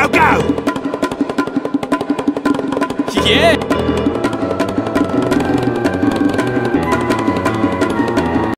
go, go! Yeah!